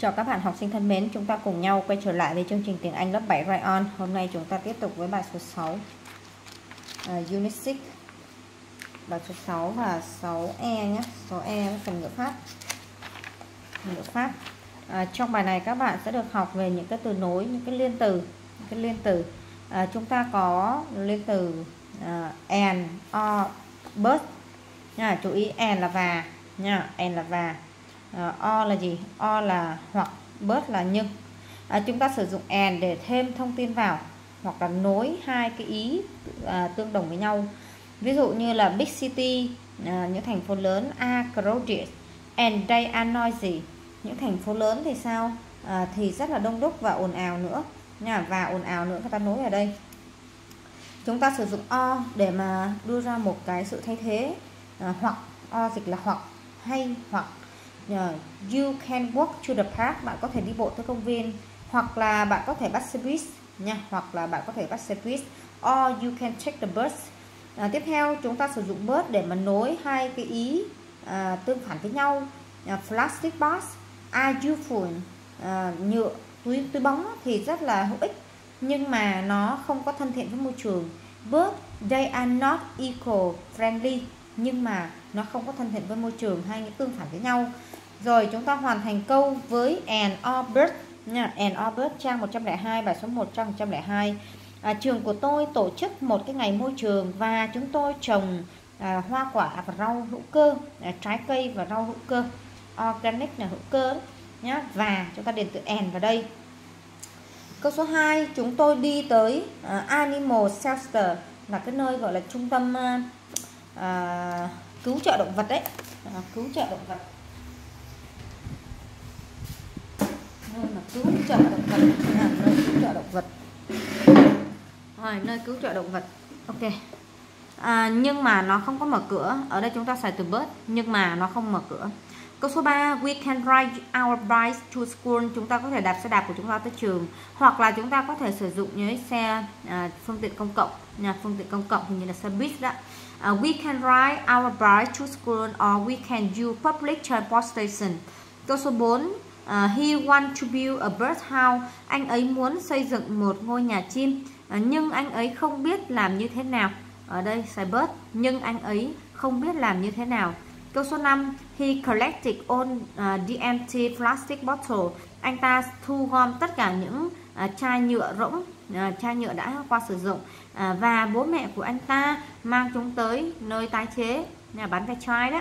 Chào các bạn học sinh thân mến, chúng ta cùng nhau quay trở lại với chương trình tiếng Anh lớp 7 Ryan. Hôm nay chúng ta tiếp tục với bài số 6 uh, Unit 6 Bài số 6 và 6E nhé. 6E phần ngữ pháp. Phần ngữ pháp. À, Trong bài này các bạn sẽ được học về những cái từ nối, những cái liên từ những cái liên từ. À, Chúng ta có liên từ à, uh, and, or, but nha, Chú ý and là và nha, and là và à, o là gì? O là hoặc bớt là nhưng. À, chúng ta sử dụng and để thêm thông tin vào hoặc là nối hai cái ý à, tương đồng với nhau. Ví dụ như là big city à, những thành phố lớn are crowded and they are noisy. Những thành phố lớn thì sao? À, thì rất là đông đúc và ồn ào nữa. Nha và ồn ào nữa người ta nối ở đây. Chúng ta sử dụng o để mà đưa ra một cái sự thay thế à, hoặc o dịch là hoặc hay hoặc yeah. you can walk to the park bạn có thể đi bộ tới công viên. Hoặc là bạn có thể bắt xe buýt nha hoặc là bạn có thể bắt xe buýt. Or you can take the bus. À, tiếp theo chúng ta sử dụng bus để mà nối hai cái ý à, tương phản với nhau. À, plastic bags are useful à, nhựa túi túi bóng thì rất là hữu ích. Nhưng mà nó không có thân thiện với môi trường. But they are not eco friendly nhưng mà nó không có thân thiện với môi trường hai những tương phản với nhau rồi chúng ta hoàn thành câu với and or nha. And or bird trang 102 bài số 1 trang 102 à, trường của tôi tổ chức một cái ngày môi trường và chúng tôi trồng à, hoa quả và rau hữu cơ à, trái cây và rau hữu cơ organic là hữu cơ nhá. Và chúng ta điền từ and vào đây. Câu số 2 chúng tôi đi tới uh, animal shelter là cái nơi gọi là trung tâm uh, uh, cứu trợ động vật đấy. Uh, cứu trợ động vật. Nơi mà cứu trợ động vật. Là nơi cứu trợ động vật. Rồi nơi cứu trợ động vật. Ok. À, nhưng mà nó không có mở cửa. Ở đây chúng ta xài từ bớt nhưng mà nó không mở cửa. Câu số 3 we can ride our bikes to school. Chúng ta có thể đạp xe đạp của chúng ta tới trường. Hoặc là chúng ta có thể sử dụng những xe à, phương tiện công cộng. Nhà phương tiện công cộng như là xe buýt đó. Uh, we can ride our bike to school or we can use public transportation. câu số 4 Uh, he want to build a birdhouse. Anh ấy muốn xây dựng một ngôi nhà chim, uh, nhưng anh ấy không biết làm như thế nào. Ở đây xài bird, nhưng anh ấy không biết làm như thế nào. Câu số 5, he collected all uh, the empty plastic bottle. Anh ta thu gom tất cả những uh, chai nhựa rỗng, uh, chai nhựa đã qua sử dụng uh, và bố mẹ của anh ta mang chúng tới nơi tái chế, nhà bán ve chai đó.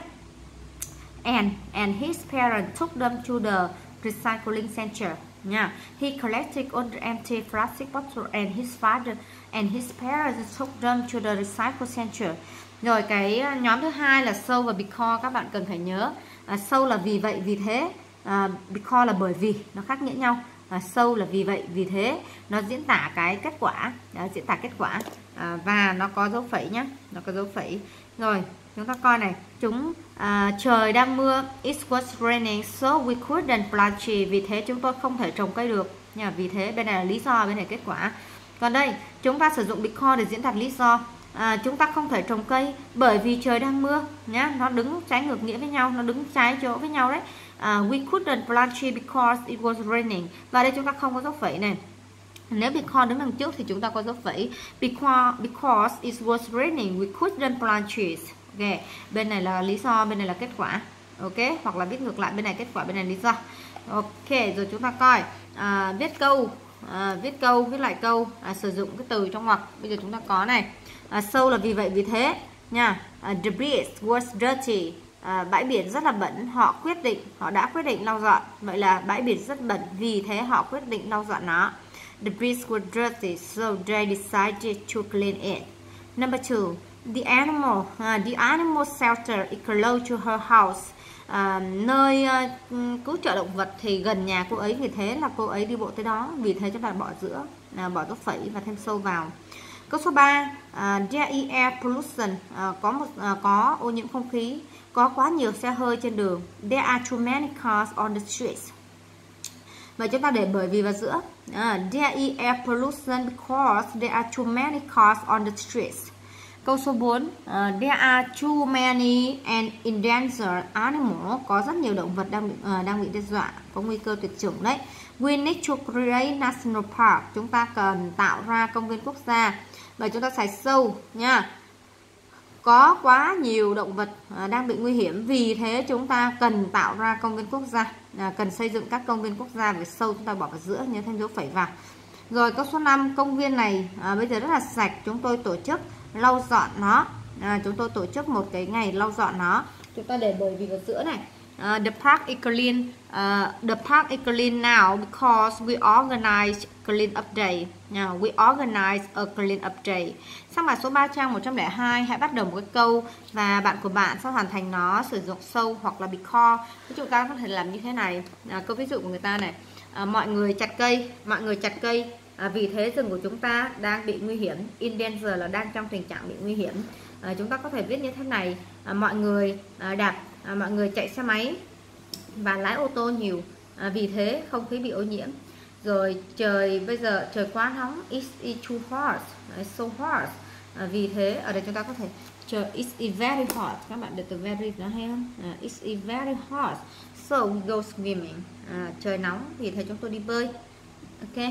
And and his parents took them to the recycling center Yeah, he collected all the empty plastic bottles and his father and his parents took them to the recycle center. Rồi cái ờ, nhóm thứ hai là so và because các bạn cần phải nhớ. À, so là vì vậy vì thế. À, because là bởi vì nó khác nghĩa nhau. À, so là vì vậy vì thế. Nó diễn tả cái kết quả đó, diễn tả kết quả. À, và nó có dấu phẩy nhá nó có dấu phẩy. Rồi chúng ta coi này chúng à, trời đang mưa it was raining so we couldn't plant tree. Vì thế chúng tôi không thể trồng cây được. Nha vì thế bên này là lý do bên này kết quả. Còn đây chúng ta sử dụng because để diễn đạt lý do. À, chúng ta không thể trồng cây bởi vì trời đang mưa nhá. Nó đứng trái ngược nghĩa với nhau nó đứng trái chỗ với nhau đấy. À, we couldn't plant tree because it was raining. Và đây chúng ta không có dấu phẩy này. Nếu because đứng đằng trước thì chúng ta có dấu phẩy. Because because it was raining we couldn't plant trees ok bên này là lý do bên này là kết quả. Ok hoặc là viết ngược lại bên này kết quả bên này lý do. Ok rồi chúng ta coi. À, viết câu. À, viết câu viết lại câu. À, sử dụng cái từ trong ngoặc. Bây giờ chúng ta có này. À, sâu là vì vậy vì thế nha. À, the beach was dirty. À, bãi biển rất là bẩn. Họ quyết định họ đã quyết định lau dọn. Vậy là bãi biển rất bẩn vì thế họ quyết định lau dọn nó. The beach was dirty so they decided to clean it. Number two the animal uh, the animal shelter is close to her house. Uh, nơi uh, cứu trợ động vật thì gần nhà cô ấy vì thế là cô ấy đi bộ tới đó. Vì thế chúng ta bỏ giữa uh, bỏ dấu phẩy và thêm sâu vào. Câu số 3 uh, à, there is air pollution. Uh, có một uh, có ô nhiễm không khí. Có quá nhiều xe hơi trên đường. There are too many cars on the streets. Và chúng ta để bởi vì vào giữa. Uh, there is air pollution because there are too many cars on the streets câu số 4 uh, ờ, there are too many and endangered animals có rất nhiều động vật đang bị uh, đang bị đe dọa. Có nguy cơ tuyệt chủng đấy. We need to create national park. Chúng ta cần tạo ra công viên quốc gia. Và chúng ta xài sâu nha. Có quá nhiều động vật uh, đang bị nguy hiểm. Vì thế chúng ta cần tạo ra công viên quốc gia. Uh, cần xây dựng các công viên quốc gia về sâu chúng ta bỏ vào giữa nhớ thêm dấu phẩy vào. Rồi câu số 5 công viên này uh, bây giờ rất là sạch. Chúng tôi tổ chức lau dọn nó à, chúng tôi tổ chức một cái ngày lau dọn nó chúng ta để bởi vì ở giữa này Uh, the park is clean. Uh, the park is clean now because we organize clean up day. Now, à, we organize a clean up day. Sang bài số 3 trang 102 hãy bắt đầu một cái câu và bạn của bạn sẽ hoàn thành nó sử dụng so hoặc là because. Thì chúng ta có thể làm như thế này. À, câu ví dụ của người ta này. À, mọi người chặt cây, mọi người chặt cây à, vì thế rừng của chúng ta đang bị nguy hiểm. In danger là đang trong tình trạng bị nguy hiểm. À, chúng ta có thể viết như thế này. À, mọi người à, đạp à, mọi người chạy xe máy và lái ô tô nhiều. À, vì thế không khí bị ô nhiễm. Rồi trời bây giờ trời quá nóng. It's, it's too hot. It's so hot. À, vì thế ở đây chúng ta có thể trời it's very hot. Các bạn được từ very nó hay không? À, it's very hot. So we go swimming. À, trời nóng vì thế chúng tôi đi bơi. Ok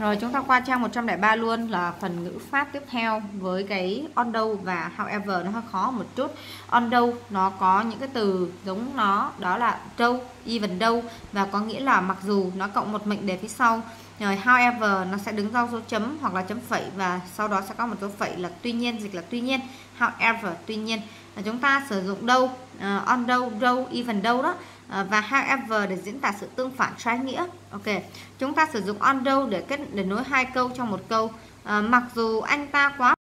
rồi chúng ta qua trang 103 luôn là phần ngữ pháp tiếp theo với cái although và however nó hơi khó một chút. Although nó có những cái từ giống nó đó là though, even đâu và có nghĩa là mặc dù nó cộng một mệnh đề phía sau. Rồi however nó sẽ đứng sau dấu chấm hoặc là chấm phẩy và sau đó sẽ có một dấu phẩy là tuy nhiên dịch là tuy nhiên. However tuy nhiên là chúng ta sử dụng đâu, uh, on đâu, đâu, even đâu đó Ờ, và however để diễn tả sự tương phản trái nghĩa. Ok chúng ta sử dụng although để kết để nối hai câu trong một câu. À, mặc dù anh ta quá